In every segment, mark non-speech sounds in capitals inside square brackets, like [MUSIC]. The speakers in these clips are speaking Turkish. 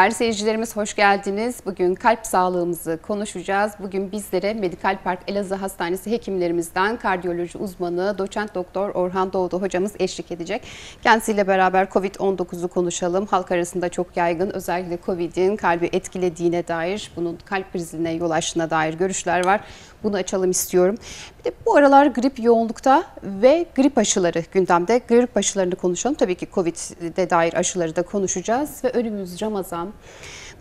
Değerli seyircilerimiz hoş geldiniz. Bugün kalp sağlığımızı konuşacağız. Bugün bizlere Medikal Park Elazığ Hastanesi hekimlerimizden kardiyoloji uzmanı doçent doktor Orhan Doğdu hocamız eşlik edecek. Kendisiyle beraber Covid-19'u konuşalım. Halk arasında çok yaygın özellikle Covid'in kalbi etkilediğine dair, bunun kalp krizine yol açtığına dair görüşler var. Bunu açalım istiyorum. Bir de bu aralar grip yoğunlukta ve grip aşıları gündemde. Grip aşılarını konuşalım. Tabii ki Covid'de dair aşıları da konuşacağız ve önümüz Ramazan.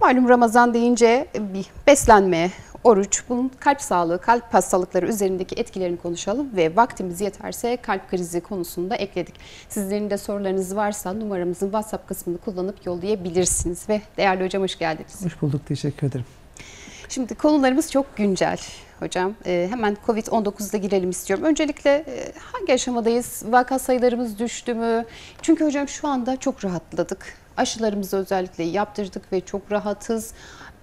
Malum Ramazan deyince bir beslenme, oruç, bunun kalp sağlığı, kalp hastalıkları üzerindeki etkilerini konuşalım ve vaktimiz yeterse kalp krizi konusunda ekledik. Sizlerin de sorularınız varsa numaramızın WhatsApp kısmını kullanıp yollayabilirsiniz ve değerli hocam hoş geldiniz. Hoş bulduk, teşekkür ederim. Şimdi konularımız çok güncel hocam. E, hemen Covid-19'da girelim istiyorum. Öncelikle e, hangi aşamadayız? Vaka sayılarımız düştü mü? Çünkü hocam şu anda çok rahatladık. Aşılarımızı özellikle yaptırdık ve çok rahatız.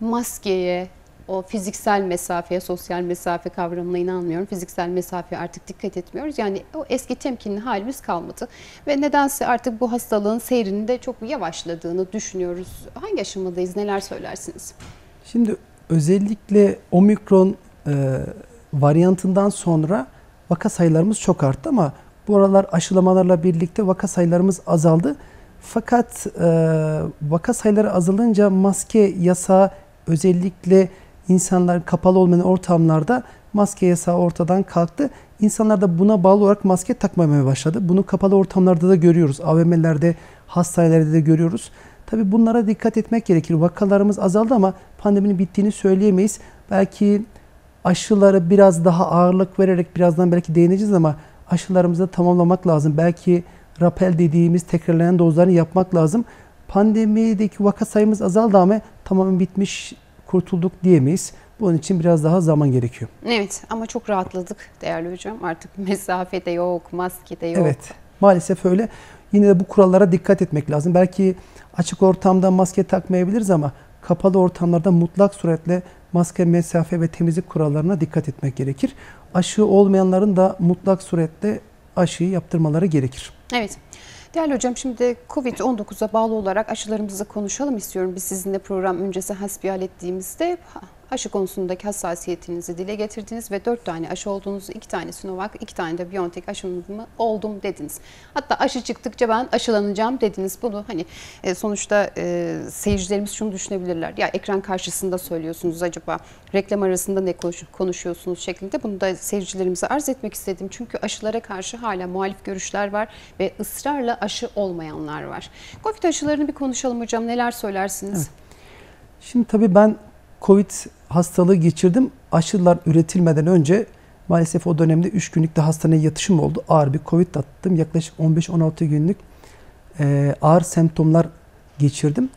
Maskeye, o fiziksel mesafeye, sosyal mesafe kavramına inanmıyorum. Fiziksel mesafeye artık dikkat etmiyoruz. Yani o eski temkinli halimiz kalmadı. Ve nedense artık bu hastalığın seyrinin de çok yavaşladığını düşünüyoruz. Hangi aşamadayız? Neler söylersiniz? Şimdi özellikle omikron e, varyantından sonra vaka sayılarımız çok arttı ama bu aralar aşılamalarla birlikte vaka sayılarımız azaldı. Fakat e, vaka sayıları azalınca maske yasağı özellikle insanlar kapalı olmayan ortamlarda maske yasağı ortadan kalktı. İnsanlar da buna bağlı olarak maske takmamaya başladı. Bunu kapalı ortamlarda da görüyoruz. AVM'lerde, hastanelerde de görüyoruz. Tabi bunlara dikkat etmek gerekir. Vakalarımız azaldı ama pandeminin bittiğini söyleyemeyiz. Belki aşıları biraz daha ağırlık vererek birazdan belki değineceğiz ama aşılarımızı tamamlamak lazım. Belki rapel dediğimiz tekrarlayan dozlarını yapmak lazım. Pandemideki vaka sayımız azaldı ama tamamen bitmiş, kurtulduk diyemeyiz. Bunun için biraz daha zaman gerekiyor. Evet ama çok rahatladık değerli hocam. Artık [LAUGHS] mesafe de yok, maske de yok. Evet maalesef öyle. Yine de bu kurallara dikkat etmek lazım. Belki açık ortamda maske takmayabiliriz ama kapalı ortamlarda mutlak suretle maske, mesafe ve temizlik kurallarına dikkat etmek gerekir. Aşı olmayanların da mutlak suretle aşıyı yaptırmaları gerekir. Evet. Değerli hocam şimdi Covid-19'a bağlı olarak aşılarımızı konuşalım istiyorum. Biz sizinle program öncesi hasbihal ettiğimizde aşı konusundaki hassasiyetinizi dile getirdiniz ve dört tane aşı olduğunuzu, iki tane Sinovac, iki tane de BioNTech aşımı oldum dediniz. Hatta aşı çıktıkça ben aşılanacağım dediniz. Bunu hani e, sonuçta e, seyircilerimiz şunu düşünebilirler. Ya ekran karşısında söylüyorsunuz acaba reklam arasında ne konuşuyorsunuz şeklinde. Bunu da seyircilerimize arz etmek istedim. Çünkü aşılara karşı hala muhalif görüşler var ve ısrarla aşı olmayanlar var. Covid aşılarını bir konuşalım hocam. Neler söylersiniz? Evet. Şimdi tabii ben Covid hastalığı geçirdim. Aşılar üretilmeden önce maalesef o dönemde 3 günlük de hastaneye yatışım oldu. Ağır bir Covid attım. Yaklaşık 15-16 günlük e, ağır semptomlar geçirdim.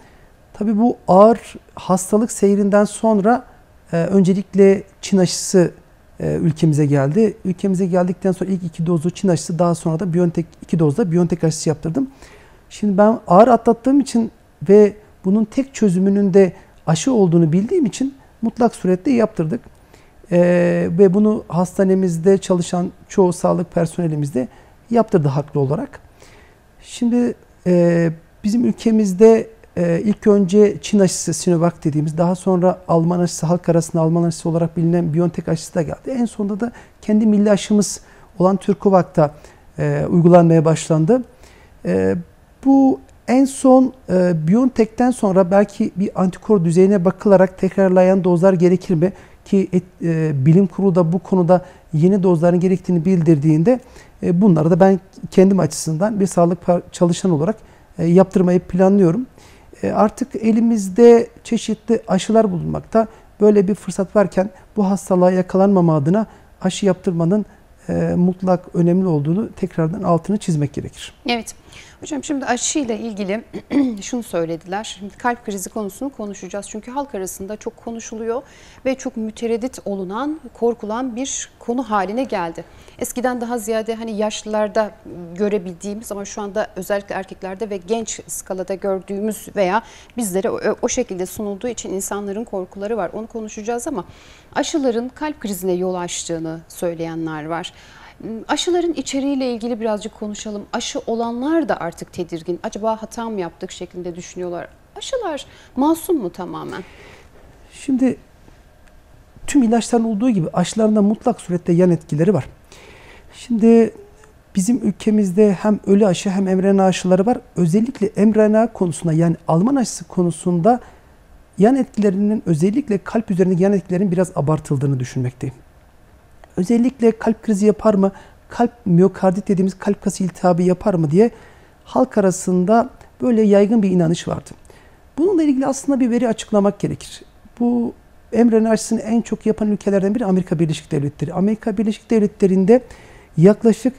Tabii bu ağır hastalık seyrinden sonra e, öncelikle Çin aşısı e, ülkemize geldi. Ülkemize geldikten sonra ilk iki dozlu Çin aşısı daha sonra da BioNTech iki dozda BioNTech aşısı yaptırdım. Şimdi ben ağır atlattığım için ve bunun tek çözümünün de aşı olduğunu bildiğim için mutlak surette yaptırdık. Ee, ve bunu hastanemizde çalışan çoğu sağlık personelimiz de yaptırdı haklı olarak. Şimdi e, bizim ülkemizde e, ilk önce Çin aşısı Sinovac dediğimiz daha sonra Alman aşısı halk arasında Alman aşısı olarak bilinen BioNTech aşısı da geldi. En sonunda da kendi milli aşımız olan Türkovak'ta e, uygulanmaya başlandı. E, bu en son e, BioNTech'ten sonra belki bir antikor düzeyine bakılarak tekrarlayan dozlar gerekir mi? Ki et, e, bilim kurulu da bu konuda yeni dozların gerektiğini bildirdiğinde e, bunları da ben kendim açısından bir sağlık çalışan olarak e, yaptırmayı planlıyorum. E, artık elimizde çeşitli aşılar bulunmakta. Böyle bir fırsat varken bu hastalığa yakalanmama adına aşı yaptırmanın e, mutlak önemli olduğunu tekrardan altını çizmek gerekir. Evet. Hocam şimdi aşı ile ilgili [CLEARS THROAT] şunu söylediler. Şimdi kalp krizi konusunu konuşacağız. Çünkü halk arasında çok konuşuluyor ve çok mütereddit olunan, korkulan bir konu haline geldi. Eskiden daha ziyade hani yaşlılarda görebildiğimiz ama şu anda özellikle erkeklerde ve genç skalada gördüğümüz veya bizlere o, o şekilde sunulduğu için insanların korkuları var. Onu konuşacağız ama aşıların kalp krizine yol açtığını söyleyenler var. Aşıların içeriğiyle ilgili birazcık konuşalım. Aşı olanlar da artık tedirgin. Acaba hata mı yaptık şeklinde düşünüyorlar. Aşılar masum mu tamamen? Şimdi tüm ilaçların olduğu gibi aşılarında mutlak surette yan etkileri var. Şimdi bizim ülkemizde hem ölü aşı hem mRNA aşıları var. Özellikle mRNA konusunda yani Alman aşısı konusunda yan etkilerinin özellikle kalp üzerindeki yan etkilerin biraz abartıldığını düşünmekteyim. Özellikle kalp krizi yapar mı, kalp miyokardit dediğimiz kalp kası iltihabı yapar mı diye halk arasında böyle yaygın bir inanış vardı. Bununla ilgili aslında bir veri açıklamak gerekir. Bu mRNA aşısını en çok yapan ülkelerden biri Amerika Birleşik Devletleri. Amerika Birleşik Devletleri'nde yaklaşık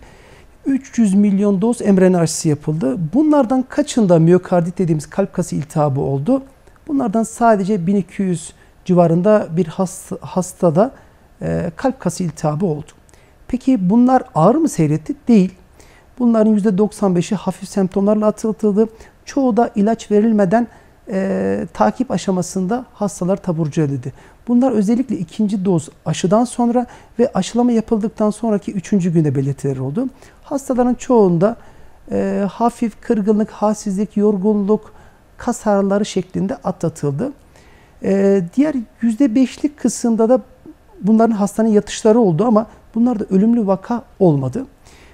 300 milyon doz mRNA aşısı yapıldı. Bunlardan kaçında miyokardit dediğimiz kalp kası iltihabı oldu? Bunlardan sadece 1200 civarında bir hasta, hastada e, kalp kası iltihabı oldu. Peki bunlar ağır mı seyretti? Değil. Bunların %95'i hafif semptomlarla atıldı. Çoğu da ilaç verilmeden e, takip aşamasında hastalar taburcu edildi. Bunlar özellikle ikinci doz aşıdan sonra ve aşılama yapıldıktan sonraki üçüncü günde belirtiler oldu. Hastaların çoğunda e, hafif kırgınlık, halsizlik, yorgunluk, kas ağrıları şeklinde atlatıldı. E, diğer %5'lik kısımda da bunların hastane yatışları oldu ama bunlarda ölümlü vaka olmadı.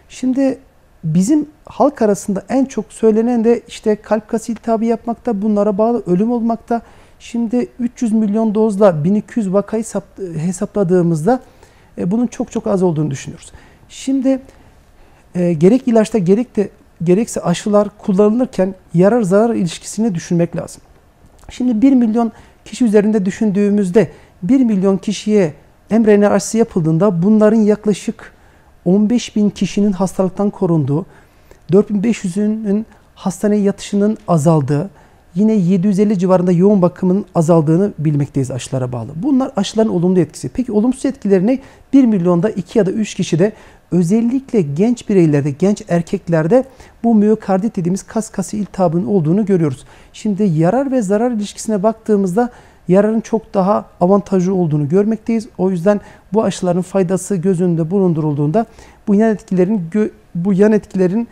Şimdi bizim halk arasında en çok söylenen de işte kalp kas iltihabı yapmakta, bunlara bağlı ölüm olmakta. Şimdi 300 milyon dozla 1200 vakayı hesapladığımızda e, bunun çok çok az olduğunu düşünüyoruz. Şimdi e, gerek ilaçta gerek de gerekse aşılar kullanılırken yarar zarar ilişkisini düşünmek lazım. Şimdi 1 milyon kişi üzerinde düşündüğümüzde 1 milyon kişiye mRNA aşısı yapıldığında bunların yaklaşık 15 bin kişinin hastalıktan korunduğu, 4500'ünün hastaneye yatışının azaldığı, yine 750 civarında yoğun bakımın azaldığını bilmekteyiz aşılara bağlı. Bunlar aşıların olumlu etkisi. Peki olumsuz etkilerini 1 milyonda 2 ya da 3 kişide özellikle genç bireylerde, genç erkeklerde bu miyokardit dediğimiz kas kası iltihabının olduğunu görüyoruz. Şimdi yarar ve zarar ilişkisine baktığımızda yararın çok daha avantajlı olduğunu görmekteyiz. O yüzden bu aşıların faydası göz önünde bulundurulduğunda bu yan etkilerin bu yan etkilerin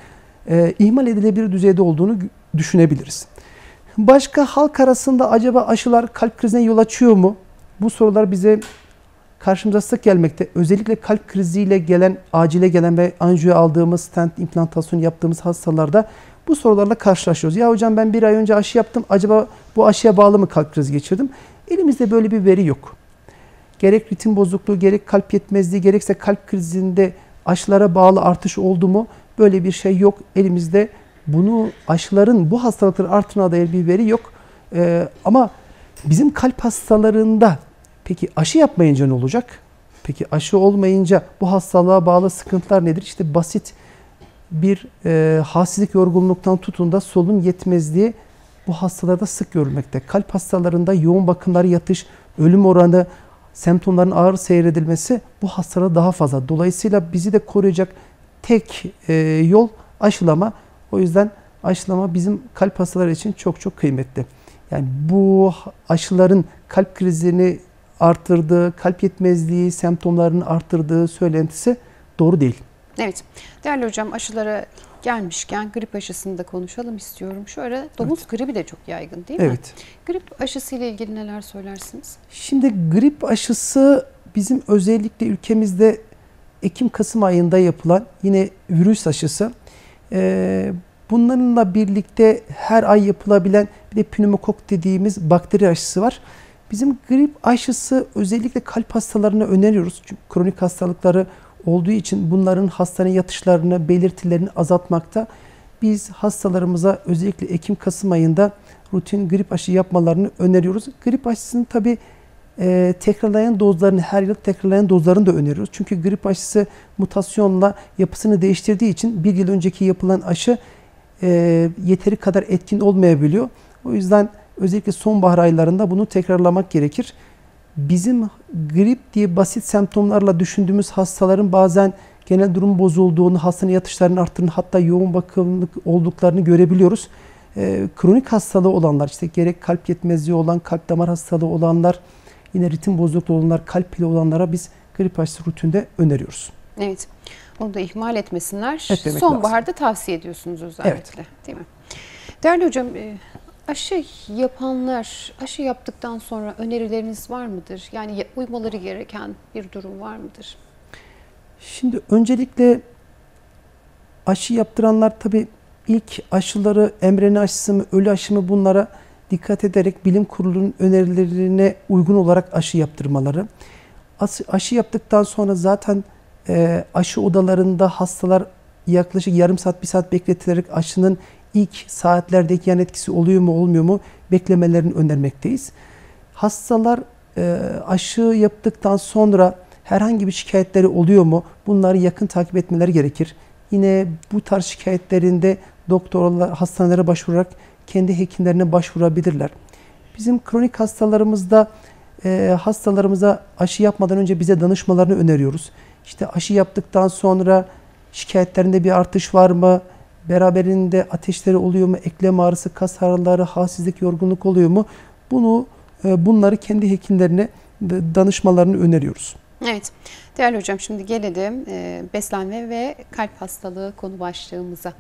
e, ihmal edilebilir düzeyde olduğunu düşünebiliriz. Başka halk arasında acaba aşılar kalp krizine yol açıyor mu? Bu sorular bize karşımıza sık gelmekte. Özellikle kalp kriziyle gelen, acile gelen ve anjiyo aldığımız, stent implantasyon yaptığımız hastalarda bu sorularla karşılaşıyoruz. Ya hocam ben bir ay önce aşı yaptım. Acaba bu aşıya bağlı mı kalp krizi geçirdim? Elimizde böyle bir veri yok. Gerek ritim bozukluğu, gerek kalp yetmezliği, gerekse kalp krizinde aşılara bağlı artış oldu mu? Böyle bir şey yok. Elimizde bunu aşıların bu hastalıkları artırına dair bir veri yok. Ee, ama bizim kalp hastalarında peki aşı yapmayınca ne olacak? Peki aşı olmayınca bu hastalığa bağlı sıkıntılar nedir? İşte basit bir e, halsizlik yorgunluktan tutun da solunum yetmezliği bu hastalarda sık görülmekte. Kalp hastalarında yoğun bakımları yatış, ölüm oranı, semptomların ağır seyredilmesi bu hastalara daha fazla. Dolayısıyla bizi de koruyacak tek e, yol aşılama. O yüzden aşılama bizim kalp hastaları için çok çok kıymetli. Yani bu aşıların kalp krizini arttırdığı, kalp yetmezliği semptomlarını arttırdığı söylentisi doğru değil. Evet. Değerli hocam aşılara gelmişken grip aşısını da konuşalım istiyorum. Şu ara domuz evet. gribi de çok yaygın değil mi? Evet. Grip aşısı ile ilgili neler söylersiniz? Şimdi grip aşısı bizim özellikle ülkemizde Ekim-Kasım ayında yapılan yine virüs aşısı. Ee, bunlarla birlikte her ay yapılabilen bir de pneumokok dediğimiz bakteri aşısı var. Bizim grip aşısı özellikle kalp hastalarına öneriyoruz. Çünkü kronik hastalıkları olduğu için bunların hastane yatışlarını, belirtilerini azaltmakta. Biz hastalarımıza özellikle Ekim-Kasım ayında rutin grip aşı yapmalarını öneriyoruz. Grip aşısının tabi e, tekrarlayan dozlarını, her yıl tekrarlayan dozlarını da öneriyoruz. Çünkü grip aşısı mutasyonla yapısını değiştirdiği için bir yıl önceki yapılan aşı e, yeteri kadar etkin olmayabiliyor. O yüzden özellikle sonbahar aylarında bunu tekrarlamak gerekir bizim grip diye basit semptomlarla düşündüğümüz hastaların bazen genel durum bozulduğunu, hastane yatışlarının arttığını hatta yoğun bakımlık olduklarını görebiliyoruz. E, kronik hastalığı olanlar, işte gerek kalp yetmezliği olan, kalp damar hastalığı olanlar, yine ritim bozukluğu olanlar, kalp pili olanlara biz grip aşısı rutinde öneriyoruz. Evet. Onu da ihmal etmesinler. Sonbaharda lazım. tavsiye ediyorsunuz özellikle. Evet. Değil mi? Değerli hocam, e, Aşı yapanlar, aşı yaptıktan sonra önerileriniz var mıdır? Yani uymaları gereken bir durum var mıdır? Şimdi öncelikle aşı yaptıranlar tabii ilk aşıları emrene aşısı mı, ölü aşı mı bunlara dikkat ederek bilim kurulunun önerilerine uygun olarak aşı yaptırmaları. Aşı yaptıktan sonra zaten aşı odalarında hastalar yaklaşık yarım saat, bir saat bekletilerek aşının ilk saatlerdeki yan etkisi oluyor mu olmuyor mu beklemelerini önermekteyiz. Hastalar e, aşı yaptıktan sonra herhangi bir şikayetleri oluyor mu? Bunları yakın takip etmeleri gerekir. Yine bu tarz şikayetlerinde doktorlar hastanelere başvurarak kendi hekimlerine başvurabilirler. Bizim kronik hastalarımızda e, hastalarımıza aşı yapmadan önce bize danışmalarını öneriyoruz. İşte aşı yaptıktan sonra şikayetlerinde bir artış var mı? Beraberinde ateşleri oluyor mu? Eklem ağrısı, kas ağrıları, halsizlik, yorgunluk oluyor mu? Bunu e, bunları kendi hekimlerine danışmalarını öneriyoruz. Evet. Değerli hocam şimdi gelelim e, beslenme ve kalp hastalığı konu başlığımıza.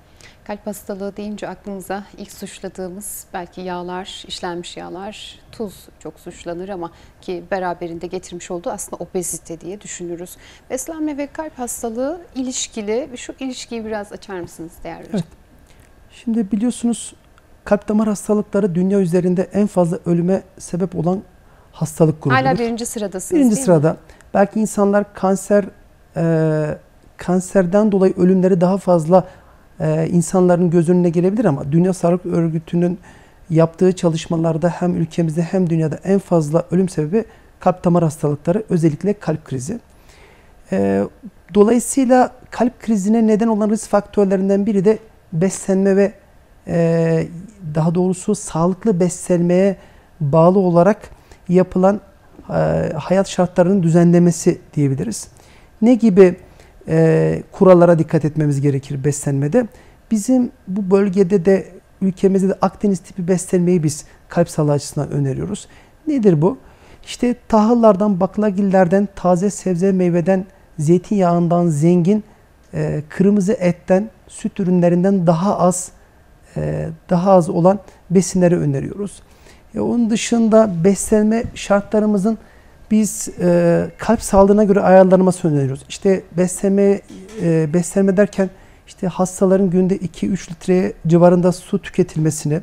Kalp hastalığı deyince aklımıza ilk suçladığımız belki yağlar, işlenmiş yağlar, tuz çok suçlanır ama ki beraberinde getirmiş olduğu aslında obezite diye düşünürüz. Beslenme ve kalp hastalığı ilişkili. Şu ilişkiyi biraz açar mısınız değerli hocam? Evet. Şimdi biliyorsunuz kalp damar hastalıkları dünya üzerinde en fazla ölüme sebep olan hastalık grubudur. Hala birinci sıradasınız Birinci sırada. Mi? Belki insanlar kanser e, kanserden dolayı ölümleri daha fazla e, insanların göz önüne gelebilir ama Dünya Sağlık Örgütü'nün yaptığı çalışmalarda hem ülkemizde hem dünyada en fazla ölüm sebebi kalp damar hastalıkları özellikle kalp krizi. E, dolayısıyla kalp krizine neden olan risk faktörlerinden biri de beslenme ve e, daha doğrusu sağlıklı beslenmeye bağlı olarak yapılan e, hayat şartlarının düzenlemesi diyebiliriz. Ne gibi e, kurallara dikkat etmemiz gerekir beslenmede? Bizim bu bölgede de ülkemizde de Akdeniz tipi beslenmeyi biz kalp sağlığı açısından öneriyoruz. Nedir bu? İşte tahıllardan, baklagillerden, taze sebze meyveden, zeytinyağından zengin, e, kırmızı etten, süt ürünlerinden daha az e, daha az olan besinleri öneriyoruz. E, onun dışında beslenme şartlarımızın biz e, kalp sağlığına göre ayarlanması öneriyoruz. İşte beslenme e, beslenme derken işte hastaların günde 2-3 litre civarında su tüketilmesini,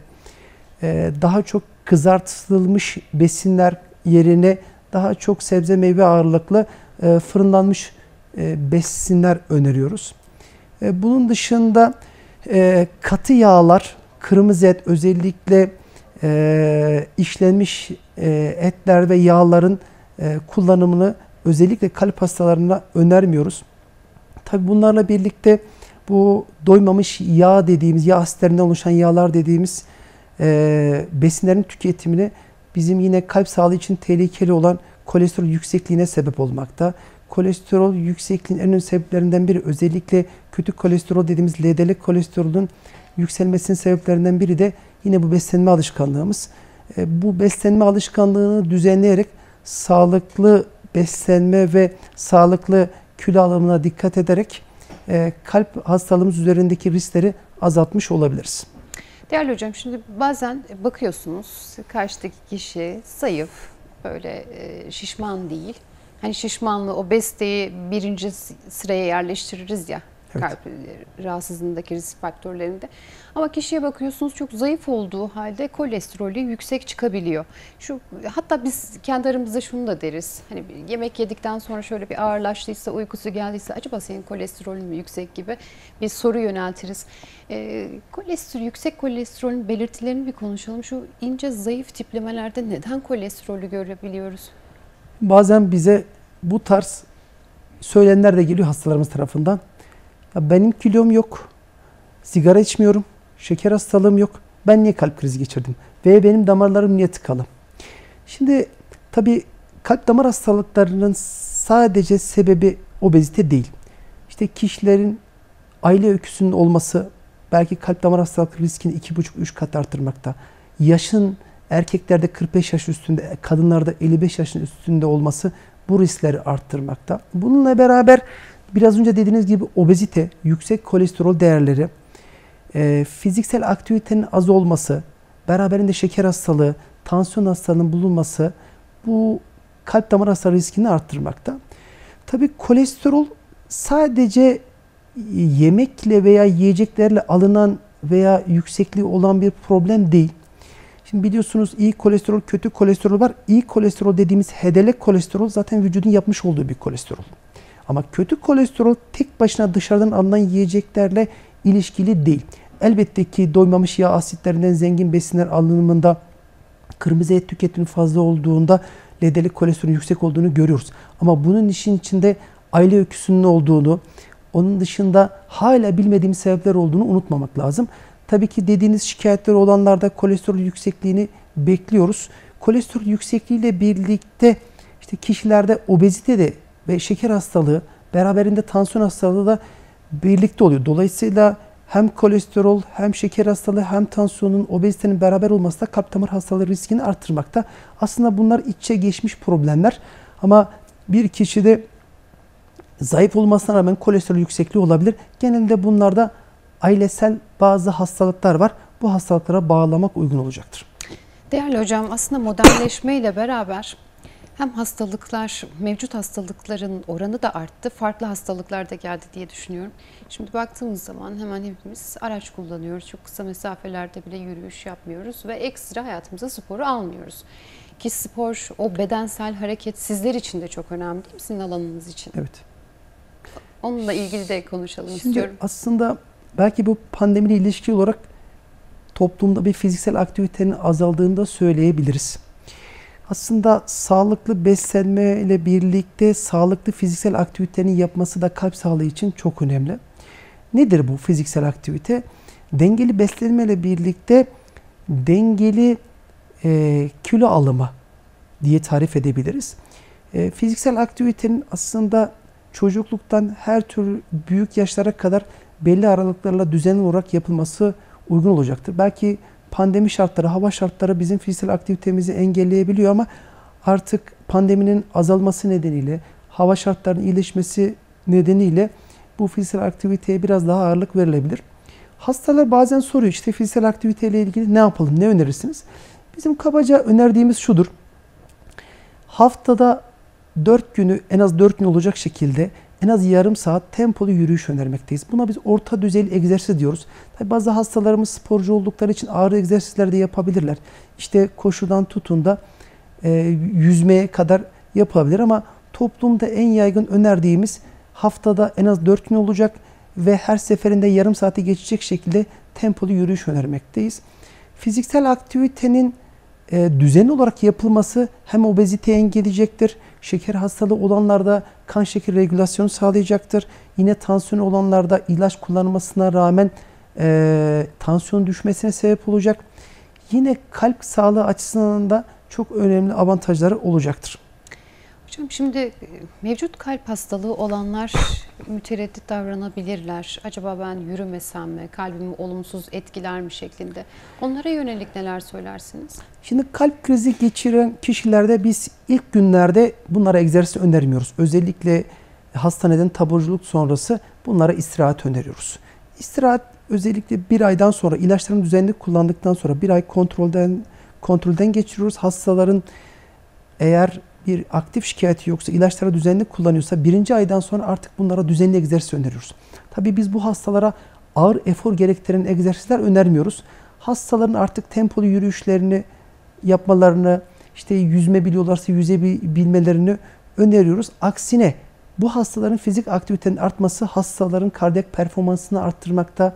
e, daha çok kızartılmış besinler yerine daha çok sebze meyve ağırlıklı e, fırınlanmış e, besinler öneriyoruz. E, bunun dışında e, katı yağlar, kırmızı et özellikle e, işlenmiş e, etler ve yağların e, kullanımını özellikle kalp hastalarına önermiyoruz. Tabi bunlarla birlikte bu doymamış yağ dediğimiz, yağ asitlerinden oluşan yağlar dediğimiz e, besinlerin tüketimini bizim yine kalp sağlığı için tehlikeli olan kolesterol yüksekliğine sebep olmakta. Kolesterol yüksekliğinin en önemli sebeplerinden biri özellikle kötü kolesterol dediğimiz LDL kolesterolün yükselmesinin sebeplerinden biri de yine bu beslenme alışkanlığımız. E, bu beslenme alışkanlığını düzenleyerek sağlıklı beslenme ve sağlıklı kilo alımına dikkat ederek e, kalp hastalığımız üzerindeki riskleri azaltmış olabiliriz. Değerli hocam şimdi bazen bakıyorsunuz karşıdaki kişi zayıf, böyle e, şişman değil. Hani şişmanlığı, obeziteyi birinci sıraya yerleştiririz ya evet. kalp rahatsızlığındaki risk faktörlerinde. Ama kişiye bakıyorsunuz çok zayıf olduğu halde kolesterolü yüksek çıkabiliyor. Şu hatta biz kendi aramızda şunu da deriz. Hani yemek yedikten sonra şöyle bir ağırlaştıysa, uykusu geldiyse acaba senin kolesterolün mü yüksek gibi bir soru yöneltiriz. E, kolesterol, yüksek kolesterolün belirtilerini bir konuşalım. Şu ince zayıf tiplemelerde neden kolesterolü görebiliyoruz? Bazen bize bu tarz söylenenler de geliyor hastalarımız tarafından. Ya benim kilom yok. Sigara içmiyorum. Şeker hastalığım yok. Ben niye kalp krizi geçirdim? Ve benim damarlarım niye tıkalı? Şimdi tabii kalp damar hastalıklarının sadece sebebi obezite değil. İşte kişilerin aile öyküsünün olması belki kalp damar hastalık riskini 2,5-3 kat arttırmakta. Yaşın erkeklerde 45 yaş üstünde, kadınlarda 55 yaşın üstünde olması bu riskleri arttırmakta. Bununla beraber biraz önce dediğiniz gibi obezite, yüksek kolesterol değerleri, e, fiziksel aktivitenin az olması, beraberinde şeker hastalığı, tansiyon hastalığının bulunması bu kalp damar hastalığı riskini arttırmakta. Tabii kolesterol sadece yemekle veya yiyeceklerle alınan veya yüksekliği olan bir problem değil. Şimdi biliyorsunuz iyi kolesterol, kötü kolesterol var. İyi kolesterol dediğimiz HDL kolesterol zaten vücudun yapmış olduğu bir kolesterol. Ama kötü kolesterol tek başına dışarıdan alınan yiyeceklerle ilişkili değil. Elbette ki doymamış yağ asitlerinden zengin besinler alınımında kırmızı et tüketimi fazla olduğunda LDL kolesterolün yüksek olduğunu görüyoruz. Ama bunun işin içinde aile öyküsünün olduğunu, onun dışında hala bilmediğimiz sebepler olduğunu unutmamak lazım. Tabii ki dediğiniz şikayetler olanlarda kolesterol yüksekliğini bekliyoruz. Kolesterol yüksekliğiyle birlikte işte kişilerde obezite de ve şeker hastalığı beraberinde tansiyon hastalığı da birlikte oluyor. Dolayısıyla hem kolesterol hem şeker hastalığı hem tansiyonun obezitenin beraber olması da kalp damar hastalığı riskini arttırmakta. Aslında bunlar içe geçmiş problemler ama bir kişide zayıf olmasına rağmen kolesterol yüksekliği olabilir. Genelde bunlarda ailesel bazı hastalıklar var. Bu hastalıklara bağlamak uygun olacaktır. Değerli hocam aslında modernleşme ile beraber hem hastalıklar, mevcut hastalıkların oranı da arttı. Farklı hastalıklar da geldi diye düşünüyorum. Şimdi baktığımız zaman hemen hepimiz araç kullanıyoruz. Çok kısa mesafelerde bile yürüyüş yapmıyoruz ve ekstra hayatımıza sporu almıyoruz. Ki spor, o bedensel hareket sizler için de çok önemli değil mi? Sizin alanınız için. Evet. Onunla ilgili de konuşalım Şimdi istiyorum. aslında belki bu pandemiyle ilişki olarak toplumda bir fiziksel aktivitenin azaldığını da söyleyebiliriz. Aslında sağlıklı beslenme ile birlikte sağlıklı fiziksel aktivitenin yapması da kalp sağlığı için çok önemli. Nedir bu fiziksel aktivite? Dengeli beslenme ile birlikte dengeli e, kilo alımı diye tarif edebiliriz. E, fiziksel aktivitenin aslında çocukluktan her tür büyük yaşlara kadar belli aralıklarla düzenli olarak yapılması uygun olacaktır. Belki pandemi şartları, hava şartları bizim fiziksel aktivitemizi engelleyebiliyor ama artık pandeminin azalması nedeniyle, hava şartlarının iyileşmesi nedeniyle bu fiziksel aktiviteye biraz daha ağırlık verilebilir. Hastalar bazen soruyor işte fiziksel aktiviteyle ilgili ne yapalım, ne önerirsiniz? Bizim kabaca önerdiğimiz şudur. Haftada 4 günü en az 4 gün olacak şekilde en az yarım saat tempolu yürüyüş önermekteyiz. Buna biz orta düzeyli egzersiz diyoruz. Tabi bazı hastalarımız sporcu oldukları için ağır egzersizler de yapabilirler. İşte koşudan tutun da e, yüzmeye kadar yapabilir ama toplumda en yaygın önerdiğimiz haftada en az 4 gün olacak ve her seferinde yarım saati geçecek şekilde tempolu yürüyüş önermekteyiz. Fiziksel aktivitenin e, düzenli olarak yapılması hem obeziteyi engelleyecektir, şeker hastalığı olanlarda kan şeker regülasyonu sağlayacaktır. Yine tansiyon olanlarda ilaç kullanılmasına rağmen e, tansiyon düşmesine sebep olacak. Yine kalp sağlığı açısından da çok önemli avantajları olacaktır. Hocam şimdi e, mevcut kalp hastalığı olanlar mütereddit davranabilirler. Acaba ben yürümesem mi, kalbimi olumsuz etkiler mi şeklinde. Onlara yönelik neler söylersiniz? Şimdi kalp krizi geçiren kişilerde biz ilk günlerde bunlara egzersiz önermiyoruz. Özellikle hastaneden taburculuk sonrası bunlara istirahat öneriyoruz. İstirahat özellikle bir aydan sonra ilaçlarını düzenli kullandıktan sonra bir ay kontrolden kontrolden geçiriyoruz. Hastaların eğer bir aktif şikayeti yoksa ilaçları düzenli kullanıyorsa birinci aydan sonra artık bunlara düzenli egzersiz öneriyoruz. Tabii biz bu hastalara ağır efor gerektiren egzersizler önermiyoruz. Hastaların artık tempolu yürüyüşlerini yapmalarını, işte yüzme biliyorlarsa yüzebilmelerini öneriyoruz. Aksine bu hastaların fizik aktivitenin artması hastaların kardiyak performansını arttırmakta,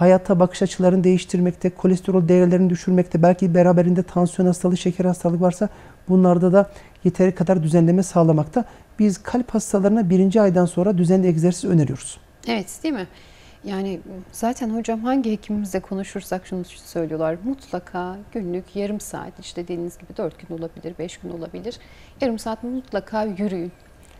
hayata bakış açılarını değiştirmekte, kolesterol değerlerini düşürmekte, belki beraberinde tansiyon hastalığı, şeker hastalığı varsa bunlarda da yeteri kadar düzenleme sağlamakta. Biz kalp hastalarına birinci aydan sonra düzenli egzersiz öneriyoruz. Evet değil mi? Yani zaten hocam hangi hekimimizle konuşursak şunu söylüyorlar. Mutlaka günlük yarım saat işte dediğiniz gibi 4 gün olabilir, 5 gün olabilir. Yarım saat mutlaka yürüyün.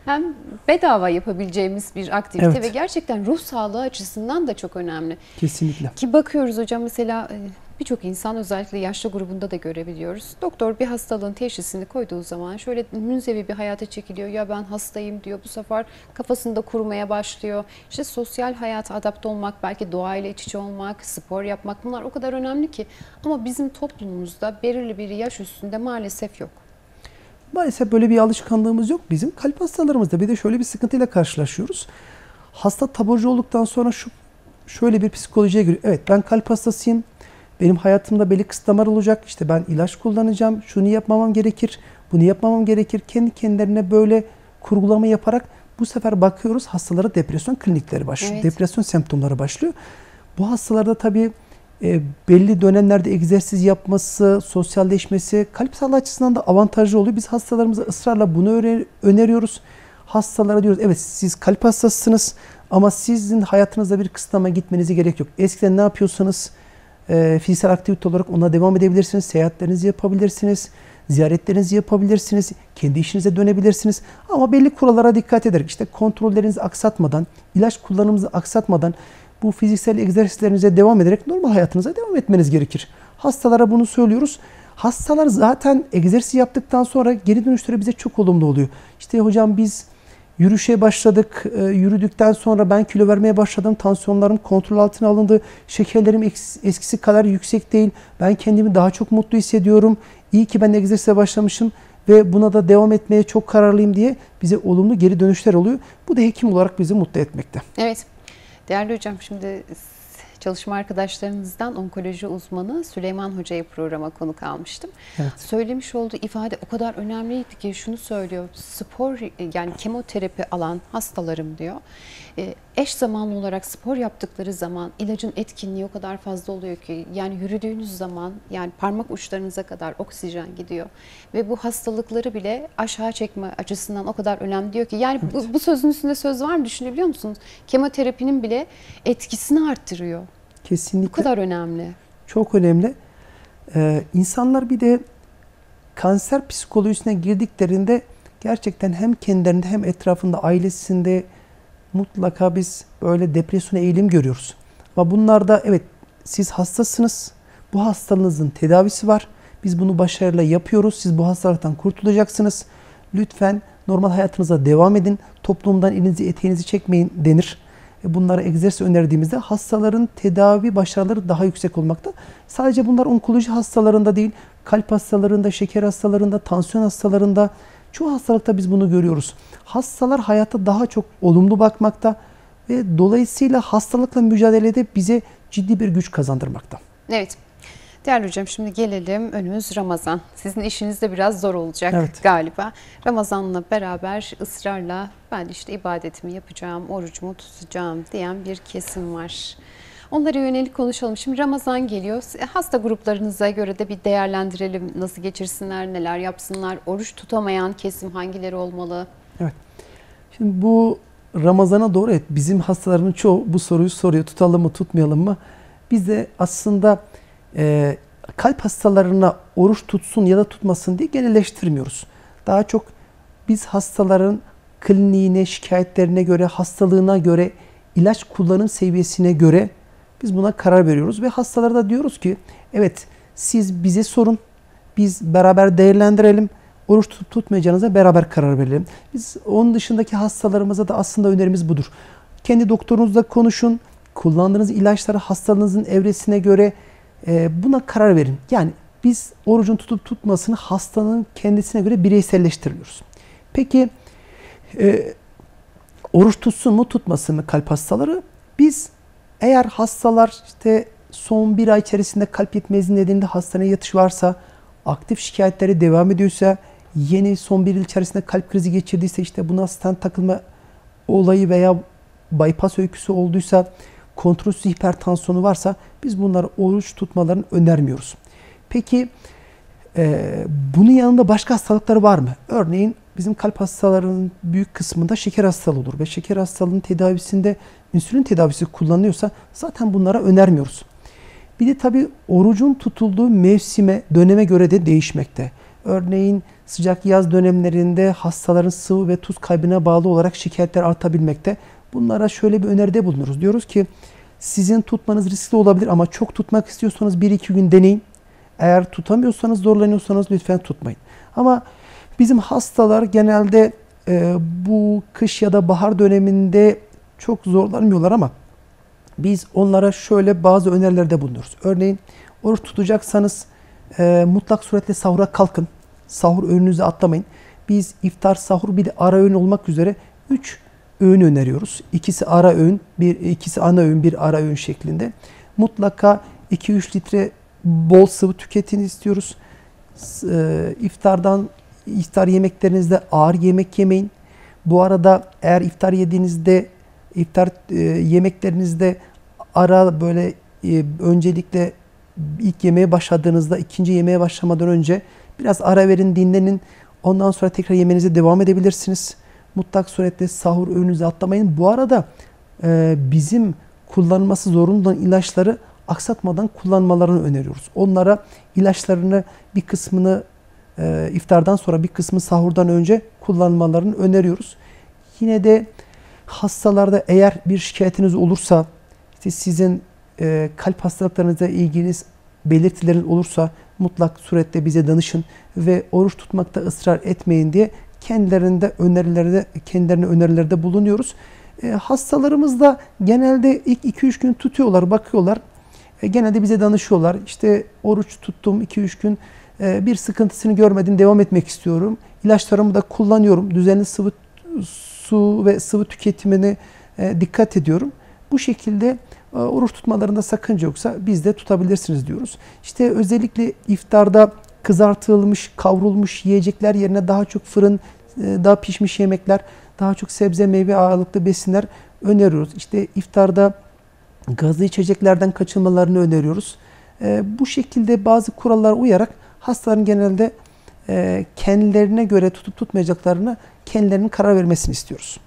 Hem bedava yapabileceğimiz bir aktivite Evet. ve gerçekten ruh sağlığı açısından da çok önemli. Kesinlikle. Ki bakıyoruz hocam mesela e, birçok insan özellikle yaşlı grubunda da görebiliyoruz. Doktor bir hastalığın teşhisini koyduğu zaman şöyle münzevi bir hayata çekiliyor. Ya ben hastayım diyor. Bu sefer kafasında kurmaya başlıyor. İşte sosyal hayata adapte olmak, belki doğayla iç içe olmak, spor yapmak bunlar o kadar önemli ki. Ama bizim toplumumuzda belirli bir yaş üstünde maalesef yok. Maalesef böyle bir alışkanlığımız yok bizim. Kalp hastalarımızda bir de şöyle bir sıkıntıyla karşılaşıyoruz. Hasta taburcu olduktan sonra şu şöyle bir psikolojiye giriyor. Evet ben kalp hastasıyım. Benim hayatımda belli kısıtlamalar olacak. İşte ben ilaç kullanacağım. Şunu yapmamam gerekir. Bunu yapmamam gerekir. Kendi kendilerine böyle kurgulama yaparak bu sefer bakıyoruz hastalara depresyon klinikleri başlıyor. Evet. Depresyon semptomları başlıyor. Bu hastalarda tabii e, belli dönemlerde egzersiz yapması, sosyalleşmesi kalp sağlığı açısından da avantajlı oluyor. Biz hastalarımıza ısrarla bunu öne- öneriyoruz. Hastalara diyoruz evet siz kalp hastasısınız ama sizin hayatınızda bir kısıtlama gitmenize gerek yok. Eskiden ne yapıyorsanız e, fiziksel aktivite olarak ona devam edebilirsiniz. Seyahatlerinizi yapabilirsiniz. Ziyaretlerinizi yapabilirsiniz. Kendi işinize dönebilirsiniz. Ama belli kurallara dikkat ederek işte kontrollerinizi aksatmadan, ilaç kullanımınızı aksatmadan bu fiziksel egzersizlerinize devam ederek normal hayatınıza devam etmeniz gerekir. Hastalara bunu söylüyoruz. Hastalar zaten egzersiz yaptıktan sonra geri dönüşleri bize çok olumlu oluyor. İşte hocam biz yürüyüşe başladık. E, yürüdükten sonra ben kilo vermeye başladım. Tansiyonlarım kontrol altına alındı. Şekerlerim eskisi kadar yüksek değil. Ben kendimi daha çok mutlu hissediyorum. İyi ki ben egzersize başlamışım ve buna da devam etmeye çok kararlıyım diye bize olumlu geri dönüşler oluyor. Bu da hekim olarak bizi mutlu etmekte. Evet. Değerli hocam şimdi çalışma arkadaşlarınızdan onkoloji uzmanı Süleyman Hoca'yı programa konuk almıştım. Evet. Söylemiş olduğu ifade o kadar önemliydi ki şunu söylüyor. Spor yani kemoterapi alan hastalarım diyor. e, Eş zamanlı olarak spor yaptıkları zaman ilacın etkinliği o kadar fazla oluyor ki yani yürüdüğünüz zaman yani parmak uçlarınıza kadar oksijen gidiyor ve bu hastalıkları bile aşağı çekme açısından o kadar önemli diyor ki yani bu, bu sözün üstünde söz var mı düşünebiliyor musunuz? Kemoterapinin bile etkisini arttırıyor. Bu Kesinlikle. kadar önemli. Çok önemli. Ee, insanlar bir de kanser psikolojisine girdiklerinde gerçekten hem kendilerinde hem etrafında ailesinde mutlaka biz böyle depresyona eğilim görüyoruz. Ama bunlarda evet siz hastasınız. Bu hastalığınızın tedavisi var. Biz bunu başarıyla yapıyoruz. Siz bu hastalıktan kurtulacaksınız. Lütfen normal hayatınıza devam edin. Toplumdan elinizi eteğinizi çekmeyin denir. E, Bunlara egzersiz önerdiğimizde hastaların tedavi başarıları daha yüksek olmakta. Sadece bunlar onkoloji hastalarında değil, kalp hastalarında, şeker hastalarında, tansiyon hastalarında, çoğu hastalıkta biz bunu görüyoruz. Hastalar hayata daha çok olumlu bakmakta ve dolayısıyla hastalıkla mücadelede bize ciddi bir güç kazandırmakta. Evet. Değerli hocam şimdi gelelim önümüz Ramazan. Sizin işiniz de biraz zor olacak Evet. galiba. Ramazan'la beraber ısrarla ben işte ibadetimi yapacağım, orucumu tutacağım diyen bir kesim var. Onlara yönelik konuşalım. Şimdi Ramazan geliyor. Hasta gruplarınıza göre de bir değerlendirelim. Nasıl geçirsinler, neler yapsınlar, oruç tutamayan kesim hangileri olmalı? Şimdi bu Ramazan'a doğru evet bizim hastalarımın çoğu bu soruyu soruyor. Tutalım mı tutmayalım mı? Biz de aslında e, kalp hastalarına oruç tutsun ya da tutmasın diye genelleştirmiyoruz. Daha çok biz hastaların kliniğine, şikayetlerine göre, hastalığına göre, ilaç kullanım seviyesine göre biz buna karar veriyoruz ve hastalara da diyoruz ki evet siz bize sorun, biz beraber değerlendirelim. Oruç tutup tutmayacağınıza beraber karar verelim. Biz onun dışındaki hastalarımıza da aslında önerimiz budur. Kendi doktorunuzla konuşun. Kullandığınız ilaçları hastalığınızın evresine göre e, buna karar verin. Yani biz orucun tutup tutmasını hastanın kendisine göre bireyselleştiriyoruz. Peki e, oruç tutsun mu tutmasın mı kalp hastaları? Biz eğer hastalar işte son bir ay içerisinde kalp yetmezliği nedeniyle hastaneye yatış varsa, aktif şikayetleri devam ediyorsa, yeni son bir yıl içerisinde kalp krizi geçirdiyse işte buna stent takılma olayı veya bypass öyküsü olduysa, kontrolsüz hipertansiyonu varsa biz bunları oruç tutmalarını önermiyoruz. Peki e, bunun yanında başka hastalıkları var mı? Örneğin bizim kalp hastalarının büyük kısmında şeker hastalığı olur ve şeker hastalığının tedavisinde insülin tedavisi kullanılıyorsa zaten bunlara önermiyoruz. Bir de tabii orucun tutulduğu mevsime, döneme göre de değişmekte. Örneğin sıcak yaz dönemlerinde hastaların sıvı ve tuz kaybına bağlı olarak şikayetler artabilmekte. Bunlara şöyle bir öneride bulunuruz. Diyoruz ki Sizin tutmanız riskli olabilir ama çok tutmak istiyorsanız 1-2 gün deneyin. Eğer tutamıyorsanız, zorlanıyorsanız lütfen tutmayın. Ama bizim hastalar genelde e, bu kış ya da bahar döneminde çok zorlanmıyorlar ama biz onlara şöyle bazı önerilerde bulunuyoruz. Örneğin oruç tutacaksanız e, mutlak suretle sahura kalkın. Sahur önünüze atlamayın. Biz iftar, sahur bir de ara öğün olmak üzere 3 öğün öneriyoruz. İkisi ara öğün, bir ikisi ana öğün, bir ara öğün şeklinde. Mutlaka 2-3 litre bol sıvı tüketin istiyoruz. E, iftardan iftar yemeklerinizde ağır yemek yemeyin. Bu arada eğer iftar yediğinizde iftar e, yemeklerinizde ara böyle e, öncelikle ilk yemeğe başladığınızda ikinci yemeğe başlamadan önce biraz ara verin dinlenin. Ondan sonra tekrar yemenize devam edebilirsiniz. Mutlak suretle sahur öğünüzü atlamayın. Bu arada e, bizim kullanılması zorunlu olan ilaçları aksatmadan kullanmalarını öneriyoruz. Onlara ilaçlarını bir kısmını e, iftardan sonra bir kısmı sahurdan önce kullanmalarını öneriyoruz. Yine de hastalarda eğer bir şikayetiniz olursa işte sizin e, kalp hastalıklarınızla ilgili belirtilerin olursa mutlak surette bize danışın ve oruç tutmakta ısrar etmeyin diye kendilerinde önerilerde kendilerine önerilerde bulunuyoruz. E, hastalarımız da genelde ilk 2-3 gün tutuyorlar, bakıyorlar. E, genelde bize danışıyorlar. İşte oruç tuttum 2-3 gün bir sıkıntısını görmedim, devam etmek istiyorum. İlaçlarımı da kullanıyorum. Düzenli sıvı su ve sıvı tüketimine e, dikkat ediyorum. Bu şekilde e, oruç tutmalarında sakınca yoksa biz de tutabilirsiniz diyoruz. İşte özellikle iftarda kızartılmış, kavrulmuş yiyecekler yerine daha çok fırın, e, daha pişmiş yemekler, daha çok sebze, meyve ağırlıklı besinler öneriyoruz. İşte iftarda gazlı içeceklerden kaçınmalarını öneriyoruz. Bu şekilde bazı kurallara uyarak hastaların genelde kendilerine göre tutup tutmayacaklarını kendilerinin karar vermesini istiyoruz.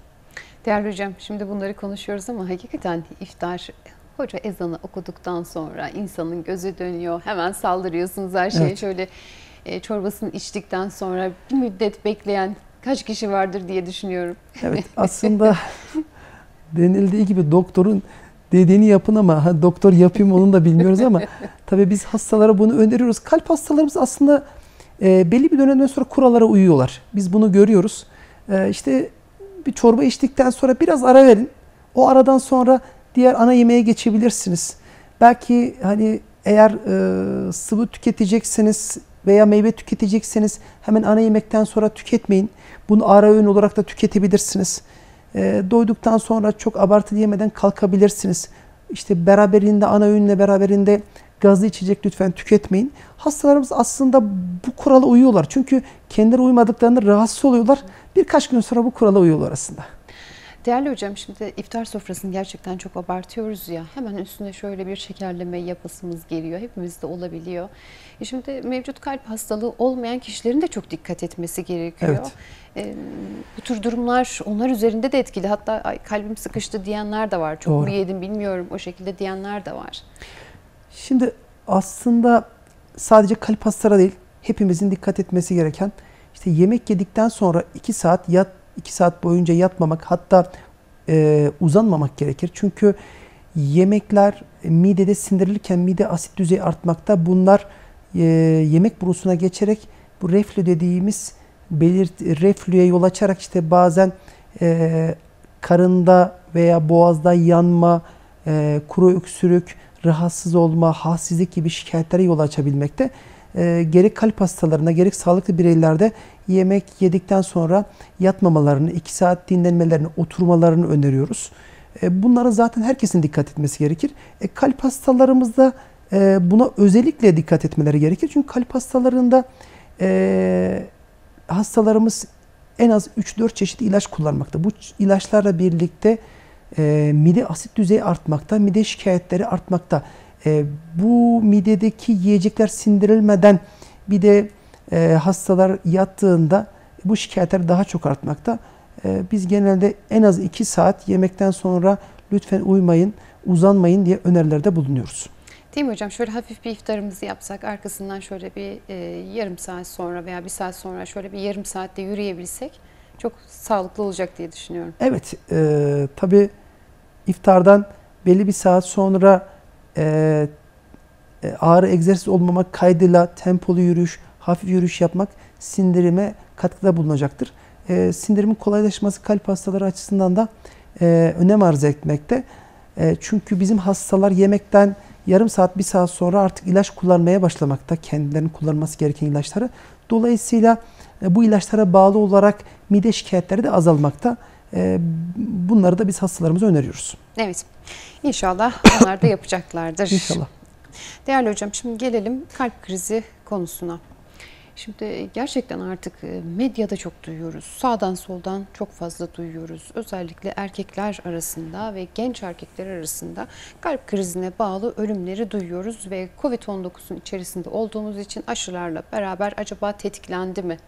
Değerli hocam şimdi bunları konuşuyoruz ama hakikaten iftar hoca ezanı okuduktan sonra insanın gözü dönüyor. Hemen saldırıyorsunuz her şeye. Evet. Şöyle e, çorbasını içtikten sonra bir müddet bekleyen kaç kişi vardır diye düşünüyorum. Evet [LAUGHS] aslında [LAUGHS] denildiği gibi doktorun dediğini yapın ama ha, doktor yapayım onu da bilmiyoruz ama [LAUGHS] tabii biz hastalara bunu öneriyoruz. Kalp hastalarımız aslında e, belli bir dönemden sonra kurallara uyuyorlar. Biz bunu görüyoruz. E, işte bir çorba içtikten sonra biraz ara verin. O aradan sonra diğer ana yemeğe geçebilirsiniz. Belki hani eğer e, sıvı tüketecekseniz veya meyve tüketecekseniz hemen ana yemekten sonra tüketmeyin. Bunu ara öğün olarak da tüketebilirsiniz. E, doyduktan sonra çok abartı yemeden kalkabilirsiniz. İşte beraberinde ana öğünle beraberinde gazlı içecek lütfen tüketmeyin. Hastalarımız aslında bu kurala uyuyorlar. Çünkü kendileri uymadıklarında rahatsız oluyorlar. Birkaç gün sonra bu kurala uyuyorlar aslında. Değerli hocam şimdi iftar sofrasını gerçekten çok abartıyoruz ya. Hemen üstüne şöyle bir şekerleme yapasımız geliyor. Hepimizde olabiliyor. E şimdi mevcut kalp hastalığı olmayan kişilerin de çok dikkat etmesi gerekiyor. Evet. E, bu tür durumlar onlar üzerinde de etkili. Hatta Ay, kalbim sıkıştı diyenler de var. Çok Doğru. mu yedim bilmiyorum o şekilde diyenler de var. Şimdi aslında sadece kalp hastaları değil hepimizin dikkat etmesi gereken işte yemek yedikten sonra 2 saat yat 2 saat boyunca yatmamak hatta e, uzanmamak gerekir. Çünkü yemekler midede sindirilirken mide asit düzeyi artmakta. Bunlar e, yemek borusuna geçerek bu reflü dediğimiz belirt reflüye yol açarak işte bazen e, karında veya boğazda yanma, e, kuru öksürük, rahatsız olma, halsizlik gibi şikayetlere yol açabilmekte. E, gerek kalp hastalarına gerek sağlıklı bireylerde yemek yedikten sonra yatmamalarını, 2 saat dinlenmelerini, oturmalarını öneriyoruz. E, bunlara zaten herkesin dikkat etmesi gerekir. E, kalp hastalarımızda e, buna özellikle dikkat etmeleri gerekir. Çünkü kalp hastalarında e, hastalarımız en az 3-4 çeşit ilaç kullanmakta. Bu ilaçlarla birlikte e, mide asit düzeyi artmakta, mide şikayetleri artmakta. E, bu midedeki yiyecekler sindirilmeden bir de e, hastalar yattığında bu şikayetler daha çok artmakta. E, biz genelde en az 2 saat yemekten sonra lütfen uymayın, uzanmayın diye önerilerde bulunuyoruz. Değil mi hocam? Şöyle hafif bir iftarımızı yapsak, arkasından şöyle bir e, yarım saat sonra veya bir saat sonra şöyle bir yarım saatte yürüyebilsek çok sağlıklı olacak diye düşünüyorum. Evet, e, tabii iftardan belli bir saat sonra e, e, ağrı egzersiz olmamak kaydıyla tempolu yürüyüş, hafif yürüyüş yapmak sindirime katkıda bulunacaktır. E, sindirimin kolaylaşması kalp hastaları açısından da e, önem arz etmekte. E, çünkü bizim hastalar yemekten yarım saat, bir saat sonra artık ilaç kullanmaya başlamakta. Kendilerinin kullanması gereken ilaçları. Dolayısıyla e, bu ilaçlara bağlı olarak mide şikayetleri de azalmakta. Bunları da biz hastalarımıza öneriyoruz. Evet. İnşallah [COUGHS] onlar da yapacaklardır. İnşallah. Değerli hocam şimdi gelelim kalp krizi konusuna. Şimdi gerçekten artık e, medyada çok duyuyoruz. Sağdan soldan çok fazla duyuyoruz. Özellikle erkekler arasında ve genç erkekler arasında kalp krizine bağlı ölümleri duyuyoruz ve Covid-19'un içerisinde olduğumuz için aşılarla beraber acaba tetiklendi mi?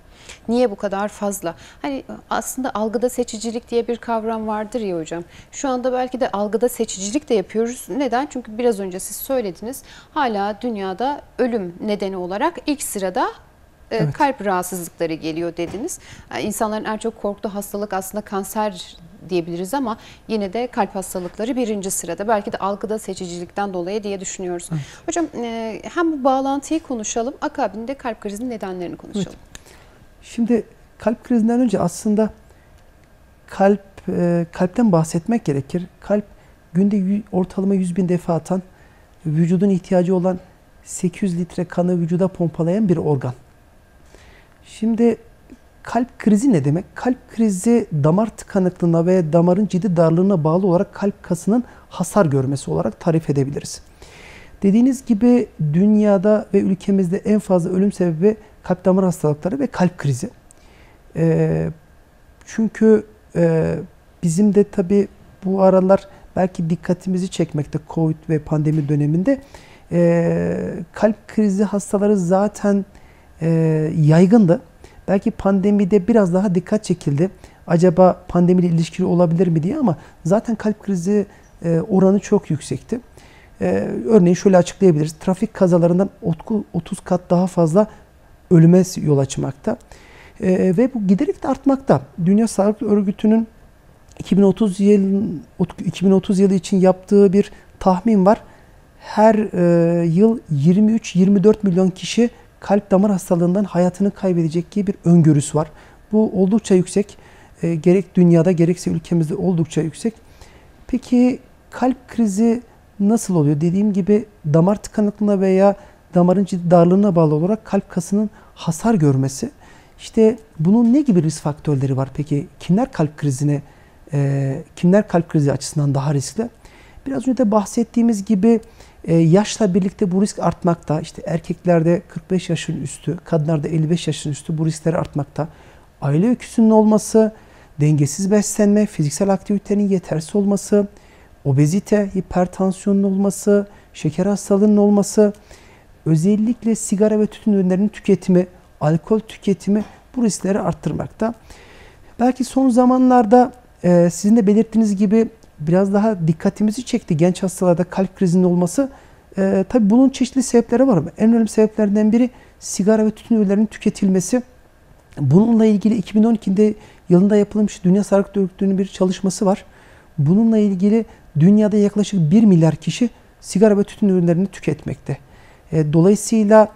Niye bu kadar fazla? Hani aslında algıda seçicilik diye bir kavram vardır ya hocam. Şu anda belki de algıda seçicilik de yapıyoruz. Neden? Çünkü biraz önce siz söylediniz. Hala dünyada ölüm nedeni olarak ilk sırada e, evet. kalp rahatsızlıkları geliyor dediniz. Yani insanların en çok korktuğu hastalık aslında kanser diyebiliriz ama yine de kalp hastalıkları birinci sırada. Belki de algıda seçicilikten dolayı diye düşünüyoruz. Evet. Hocam e, hem bu bağlantıyı konuşalım, akabinde kalp krizinin nedenlerini konuşalım. Evet. Şimdi kalp krizinden önce aslında kalp e, kalpten bahsetmek gerekir. Kalp günde ortalama 100 bin defa atan, vücudun ihtiyacı olan 800 litre kanı vücuda pompalayan bir organ. Şimdi kalp krizi ne demek? Kalp krizi damar tıkanıklığına ve damarın ciddi darlığına bağlı olarak kalp kasının hasar görmesi olarak tarif edebiliriz. Dediğiniz gibi dünyada ve ülkemizde en fazla ölüm sebebi kalp damar hastalıkları ve kalp krizi. E, çünkü e, bizim de tabi bu aralar belki dikkatimizi çekmekte Covid ve pandemi döneminde e, kalp krizi hastaları zaten e, yaygındı. Belki pandemide biraz daha dikkat çekildi. Acaba pandemiyle ilişkili olabilir mi diye ama zaten kalp krizi e, oranı çok yüksekti. E, örneğin şöyle açıklayabiliriz. Trafik kazalarından 30 kat daha fazla ölüme yol açmakta. E, ve bu giderek de artmakta. Dünya Sağlık Örgütü'nün 2030 yıl 2030 yılı için yaptığı bir tahmin var. Her e, yıl 23-24 milyon kişi kalp damar hastalığından hayatını kaybedecek gibi bir öngörüsü var. Bu oldukça yüksek. E, gerek dünyada gerekse ülkemizde oldukça yüksek. Peki kalp krizi nasıl oluyor? Dediğim gibi damar tıkanıklığına veya damarın ciddi darlığına bağlı olarak kalp kasının hasar görmesi. İşte bunun ne gibi risk faktörleri var peki? Kimler kalp krizine, e, kimler kalp krizi açısından daha riskli? Biraz önce de bahsettiğimiz gibi e, yaşla birlikte bu risk artmakta. İşte erkeklerde 45 yaşın üstü, kadınlarda 55 yaşın üstü bu riskler artmakta. Aile öyküsünün olması, dengesiz beslenme, fiziksel aktivitenin yetersiz olması, obezite, hipertansiyonun olması, şeker hastalığının olması, özellikle sigara ve tütün ürünlerinin tüketimi, alkol tüketimi bu riskleri arttırmakta. Belki son zamanlarda e, sizin de belirttiğiniz gibi biraz daha dikkatimizi çekti genç hastalarda kalp krizinin olması. E, tabii bunun çeşitli sebepleri var. En önemli sebeplerinden biri sigara ve tütün ürünlerinin tüketilmesi. Bununla ilgili 2012'de yılında yapılmış Dünya Sağlık Örgütü'nün bir çalışması var. Bununla ilgili dünyada yaklaşık 1 milyar kişi sigara ve tütün ürünlerini tüketmekte. E, dolayısıyla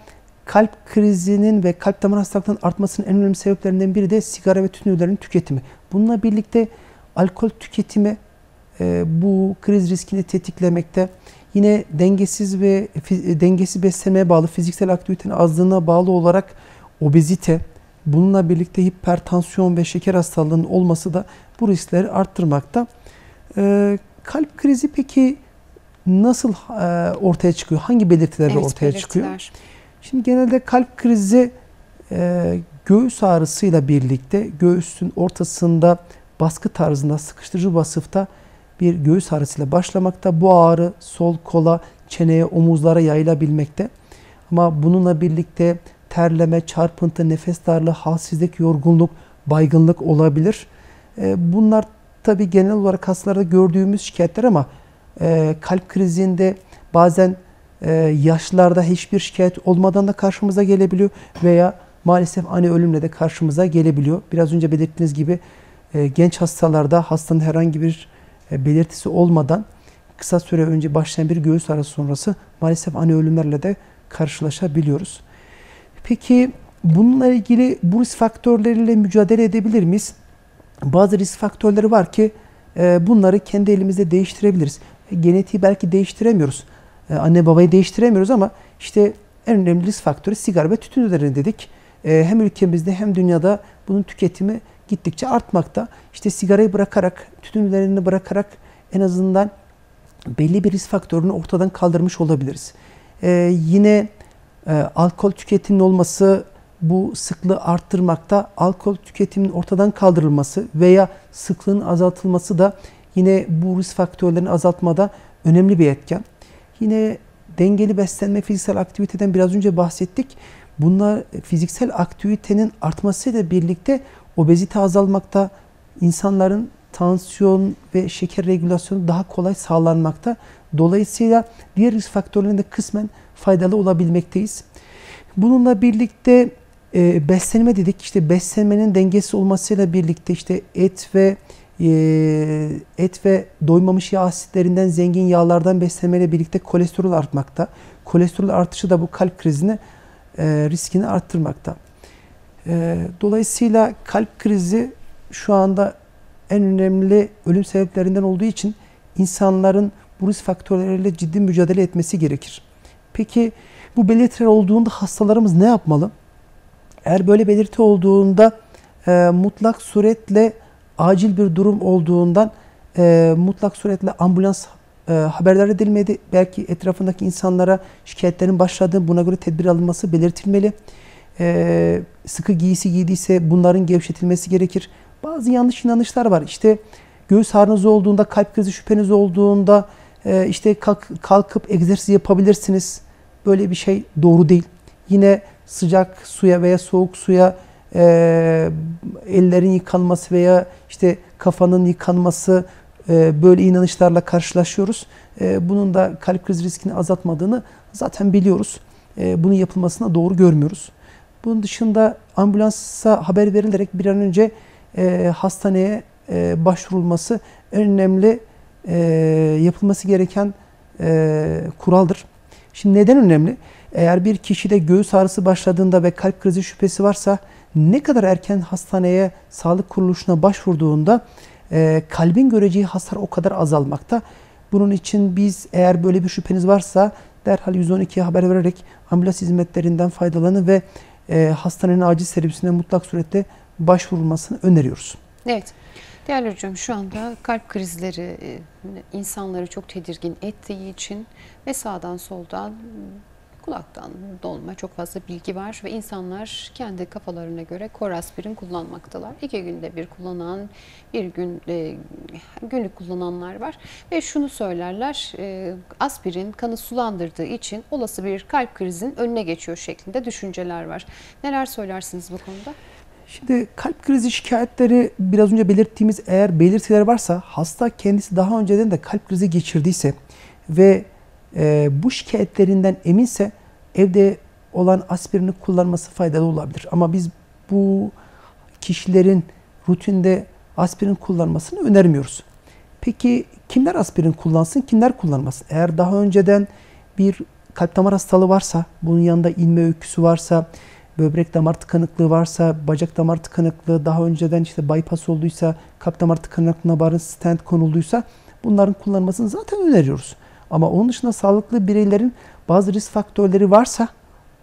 kalp krizinin ve kalp damar hastalıklarının artmasının en önemli sebeplerinden biri de sigara ve tütün ürünlerinin tüketimi. Bununla birlikte alkol tüketimi e, bu kriz riskini tetiklemekte. Yine dengesiz ve dengesiz beslenmeye bağlı fiziksel aktivitenin azlığına bağlı olarak obezite, bununla birlikte hipertansiyon ve şeker hastalığının olması da bu riskleri arttırmakta. Kalp krizi peki nasıl e, ortaya çıkıyor? Hangi belirtilerle evet, ortaya belirtiler. çıkıyor? Şimdi genelde kalp krizi e, göğüs ağrısıyla birlikte göğüsün ortasında baskı tarzında sıkıştırıcı vasıfta bir göğüs ağrısıyla başlamakta. Bu ağrı sol kola, çeneye, omuzlara yayılabilmekte. Ama bununla birlikte terleme, çarpıntı, nefes darlığı, halsizlik, yorgunluk, baygınlık olabilir. E, bunlar tabi genel olarak hastalarda gördüğümüz şikayetler ama e, kalp krizinde bazen e, yaşlarda hiçbir şikayet olmadan da karşımıza gelebiliyor veya maalesef ani ölümle de karşımıza gelebiliyor. Biraz önce belirttiğiniz gibi e, genç hastalarda hastanın herhangi bir e, belirtisi olmadan kısa süre önce başlayan bir göğüs ağrısı sonrası maalesef ani ölümlerle de karşılaşabiliyoruz. Peki bununla ilgili bu risk faktörleriyle mücadele edebilir miyiz? Bazı risk faktörleri var ki e, bunları kendi elimizde değiştirebiliriz. E, genetiği belki değiştiremiyoruz. E, anne babayı değiştiremiyoruz ama işte en önemli risk faktörü sigara ve tütün üzerine dedik. Hem ülkemizde hem dünyada bunun tüketimi gittikçe artmakta. İşte sigarayı bırakarak, tütün ürünlerini bırakarak en azından belli bir risk faktörünü ortadan kaldırmış olabiliriz. Ee, yine e, alkol tüketiminin olması bu sıklığı arttırmakta. Alkol tüketiminin ortadan kaldırılması veya sıklığın azaltılması da yine bu risk faktörlerini azaltmada önemli bir etken. Yine dengeli beslenme, fiziksel aktiviteden biraz önce bahsettik. Bunlar fiziksel aktivitenin artmasıyla birlikte obezite azalmakta, insanların tansiyon ve şeker regülasyonu daha kolay sağlanmakta. Dolayısıyla diğer risk faktörlerinde kısmen faydalı olabilmekteyiz. Bununla birlikte e, beslenme dedik. İşte beslenmenin dengesi olmasıyla birlikte işte et ve e, et ve doymamış yağ asitlerinden zengin yağlardan beslenmeyle birlikte kolesterol artmakta. Kolesterol artışı da bu kalp krizini e, riskini arttırmakta. E, dolayısıyla kalp krizi şu anda en önemli ölüm sebeplerinden olduğu için insanların bu risk faktörleriyle ciddi mücadele etmesi gerekir. Peki bu belirtiler olduğunda hastalarımız ne yapmalı? Eğer böyle belirti olduğunda e, mutlak suretle acil bir durum olduğundan e, mutlak suretle ambulans e, haberdar edilmedi. Belki etrafındaki insanlara şikayetlerin başladığı buna göre tedbir alınması belirtilmeli. E, sıkı giysi giydiyse bunların gevşetilmesi gerekir. Bazı yanlış inanışlar var. İşte göğüs ağrınız olduğunda, kalp krizi şüpheniz olduğunda e, işte kalk, kalkıp egzersiz yapabilirsiniz. Böyle bir şey doğru değil. Yine sıcak suya veya soğuk suya e, ellerin yıkanması veya işte kafanın yıkanması e, böyle inanışlarla karşılaşıyoruz. E, bunun da kalp krizi riskini azaltmadığını zaten biliyoruz. E, bunun yapılmasına doğru görmüyoruz. Bunun dışında ambulansa haber verilerek bir an önce e, hastaneye e, başvurulması en önemli e, yapılması gereken e, kuraldır. Şimdi neden önemli? Eğer bir kişide göğüs ağrısı başladığında ve kalp krizi şüphesi varsa ne kadar erken hastaneye, sağlık kuruluşuna başvurduğunda e, kalbin göreceği hasar o kadar azalmakta. Bunun için biz eğer böyle bir şüpheniz varsa derhal 112'ye haber vererek ambulans hizmetlerinden faydalanın ve e, hastanenin acil servisine mutlak surette başvurulmasını öneriyoruz. Evet. Değerli hocam şu anda kalp krizleri e, insanları çok tedirgin ettiği için ve sağdan soldan kulaktan dolma çok fazla bilgi var ve insanlar kendi kafalarına göre kor aspirin kullanmaktalar. İki günde bir kullanan, bir gün e, günlük kullananlar var ve şunu söylerler e, aspirin kanı sulandırdığı için olası bir kalp krizinin önüne geçiyor şeklinde düşünceler var. Neler söylersiniz bu konuda? Şimdi kalp krizi şikayetleri biraz önce belirttiğimiz eğer belirtiler varsa hasta kendisi daha önceden de kalp krizi geçirdiyse ve e, bu şikayetlerinden eminse evde olan aspirini kullanması faydalı olabilir. Ama biz bu kişilerin rutinde aspirin kullanmasını önermiyoruz. Peki kimler aspirin kullansın, kimler kullanmasın? Eğer daha önceden bir kalp damar hastalığı varsa, bunun yanında inme öyküsü varsa, böbrek damar tıkanıklığı varsa, bacak damar tıkanıklığı, daha önceden işte bypass olduysa, kalp damar tıkanıklığına bağlı stent konulduysa bunların kullanmasını zaten öneriyoruz. Ama onun dışında sağlıklı bireylerin bazı risk faktörleri varsa